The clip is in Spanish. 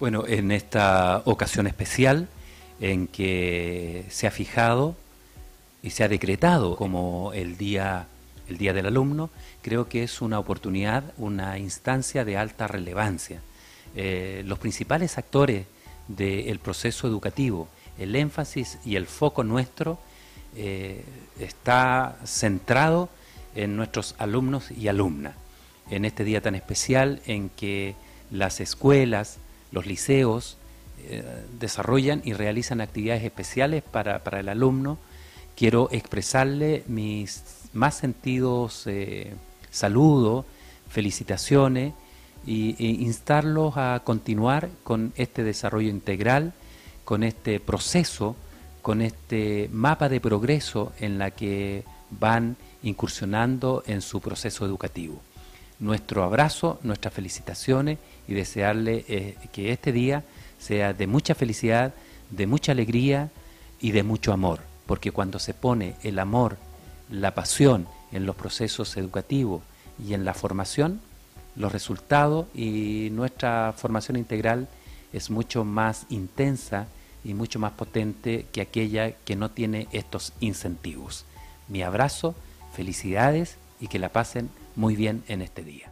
Bueno, en esta ocasión especial en que se ha fijado y se ha decretado como el día, el día del alumno, creo que es una oportunidad, una instancia de alta relevancia. Eh, los principales actores del proceso educativo, el énfasis y el foco nuestro eh, está centrado en nuestros alumnos y alumnas, en este día tan especial en que las escuelas, los liceos, eh, desarrollan y realizan actividades especiales para, el alumno, quiero expresarle mis más sentidos eh, saludos, felicitaciones e instarlos a continuar con este desarrollo integral, con este proceso, con este mapa de progreso en la que van incursionando en su proceso educativo. Nuestro abrazo, nuestras felicitaciones y desearle eh, que este día sea de mucha felicidad, de mucha alegría y de mucho amor, porque cuando se pone el amor, la pasión en los procesos educativos y en la formación, los resultados y nuestra formación integral es mucho más intensa y mucho más potente que aquella que no tiene estos incentivos. Mi abrazo, felicidades y que la pasen muy bien en este día.